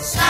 Stop.